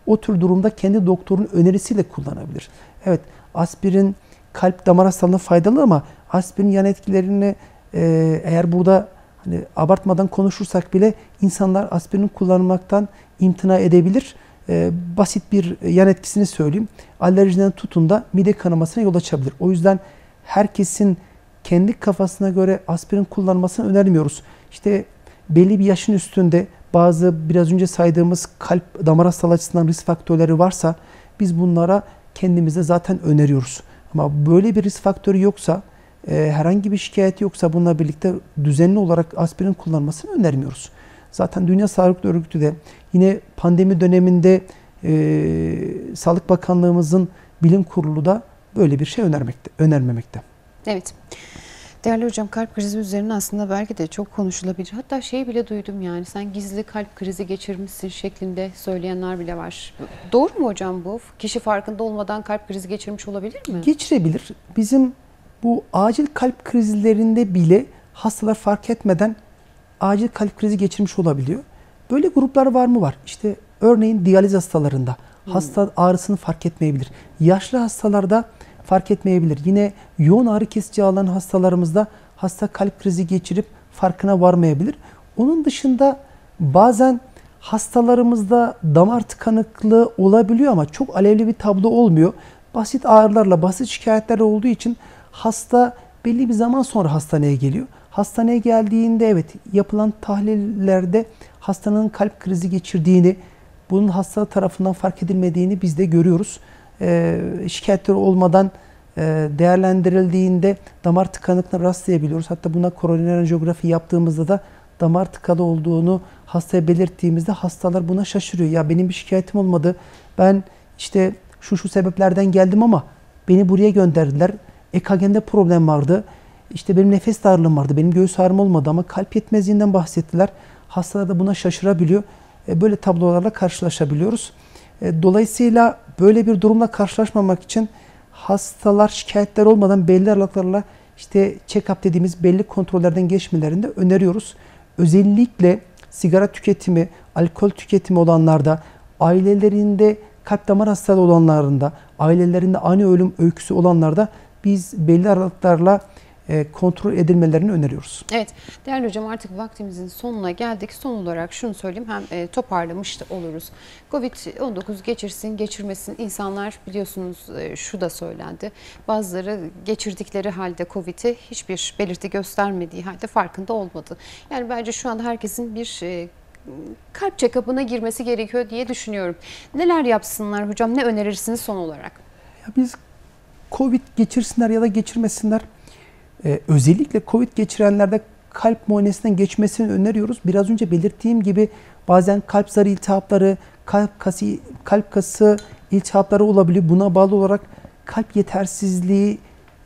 o tür durumda kendi doktorun önerisiyle kullanabilir. Evet aspirin kalp damar hastalığına faydalı ama aspirin yan etkilerini e, eğer burada hani abartmadan konuşursak bile insanlar aspirin kullanmaktan imtina edebilir. E, basit bir yan etkisini söyleyeyim. Alerjiden tutun da mide kanamasına yol açabilir. O yüzden herkesin kendi kafasına göre aspirin kullanmasını önermiyoruz. İşte belli bir yaşın üstünde bazı biraz önce saydığımız kalp damar hastalığı açısından risk faktörleri varsa biz bunlara kendimize zaten öneriyoruz. Ama böyle bir risk faktörü yoksa, e, herhangi bir şikayet yoksa bununla birlikte düzenli olarak aspirin kullanmasını önermiyoruz. Zaten Dünya Sağlık Örgütü de yine pandemi döneminde e, Sağlık Bakanlığımızın bilim kurulu da böyle bir şey önermekte, önermemekte. Evet. Değerli hocam kalp krizi üzerine aslında belki de çok konuşulabilir. Hatta şey bile duydum yani sen gizli kalp krizi geçirmişsin şeklinde söyleyenler bile var. Doğru mu hocam bu? Kişi farkında olmadan kalp krizi geçirmiş olabilir mi? Geçirebilir. Bizim bu acil kalp krizlerinde bile hastalar fark etmeden acil kalp krizi geçirmiş olabiliyor. Böyle gruplar var mı? Var. İşte örneğin diyaliz hastalarında hasta ağrısını fark etmeyebilir. Yaşlı hastalarda fark etmeyebilir. Yine yoğun ağrı kesici alan hastalarımızda hasta kalp krizi geçirip farkına varmayabilir. Onun dışında bazen hastalarımızda damar tıkanıklığı olabiliyor ama çok alevli bir tablo olmuyor. Basit ağrılarla, basit şikayetler olduğu için hasta belli bir zaman sonra hastaneye geliyor. Hastaneye geldiğinde evet yapılan tahlillerde hastanın kalp krizi geçirdiğini, bunun hasta tarafından fark edilmediğini biz de görüyoruz. Ee, şikayetleri olmadan e, değerlendirildiğinde damar tıkanıklığına rastlayabiliyoruz. Hatta buna koroner anjiyografi yaptığımızda da damar tıkalı olduğunu hastaya belirttiğimizde hastalar buna şaşırıyor. Ya benim bir şikayetim olmadı. Ben işte şu şu sebeplerden geldim ama beni buraya gönderdiler. EKG'mde problem vardı. İşte benim nefes darlığım vardı. Benim göğüs ağrım olmadı ama kalp yetmezliğinden bahsettiler. Hastalar da buna şaşırabiliyor. E, böyle tablolarla karşılaşabiliyoruz. E, dolayısıyla böyle bir durumla karşılaşmamak için hastalar şikayetler olmadan belli aralıklarla işte check-up dediğimiz belli kontrollerden geçmelerini de öneriyoruz. Özellikle sigara tüketimi, alkol tüketimi olanlarda, ailelerinde kalp damar hastalığı olanlarında, ailelerinde ani ölüm öyküsü olanlarda biz belli aralıklarla kontrol edilmelerini öneriyoruz. Evet değerli hocam artık vaktimizin sonuna geldik. Son olarak şunu söyleyeyim hem e, toparlamış da oluruz. Covid-19 geçirsin geçirmesin insanlar biliyorsunuz e, şu da söylendi. Bazıları geçirdikleri halde Covid'i hiçbir belirti göstermediği halde farkında olmadı. Yani bence şu anda herkesin bir kalp check-up'ına girmesi gerekiyor diye düşünüyorum. Neler yapsınlar hocam ne önerirsiniz son olarak? Ya biz Covid geçirsinler ya da geçirmesinler ee, özellikle COVID geçirenlerde kalp muayenesinden geçmesini öneriyoruz. Biraz önce belirttiğim gibi bazen kalp zarı iltihapları, kalp kası, kalp kası iltihapları olabiliyor. Buna bağlı olarak kalp yetersizliği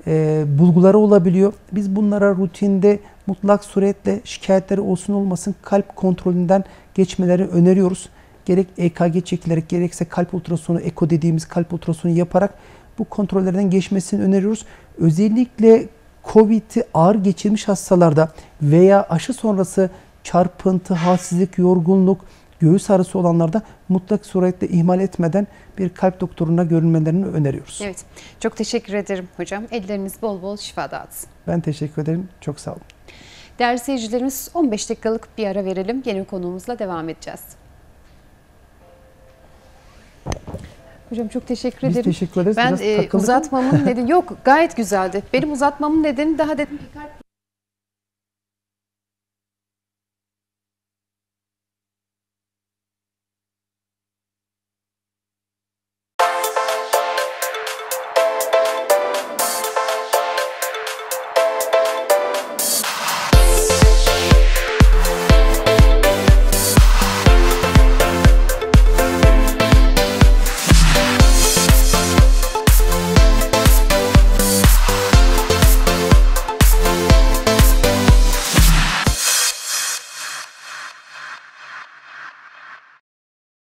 e, bulguları olabiliyor. Biz bunlara rutinde mutlak suretle şikayetleri olsun olmasın kalp kontrolünden geçmeleri öneriyoruz. Gerek EKG çekilerek gerekse kalp ultrasonu, eko dediğimiz kalp ultrasonu yaparak bu kontrollerden geçmesini öneriyoruz. Özellikle COVID'i ağır geçirmiş hastalarda veya aşı sonrası çarpıntı, halsizlik, yorgunluk, göğüs ağrısı olanlarda mutlak suretle ihmal etmeden bir kalp doktoruna görünmelerini öneriyoruz. Evet. Çok teşekkür ederim hocam. Elleriniz bol bol şifa dağıtsın. Ben teşekkür ederim. Çok sağ olun. Değerli seyircilerimiz 15 dakikalık bir ara verelim. Yeni konuğumuzla devam edeceğiz. Hocam çok teşekkür Biz ederim. teşekkür ederiz. Ben e, uzatmamın nedeni yok gayet güzeldi. Benim uzatmamın nedeni daha dedim kalp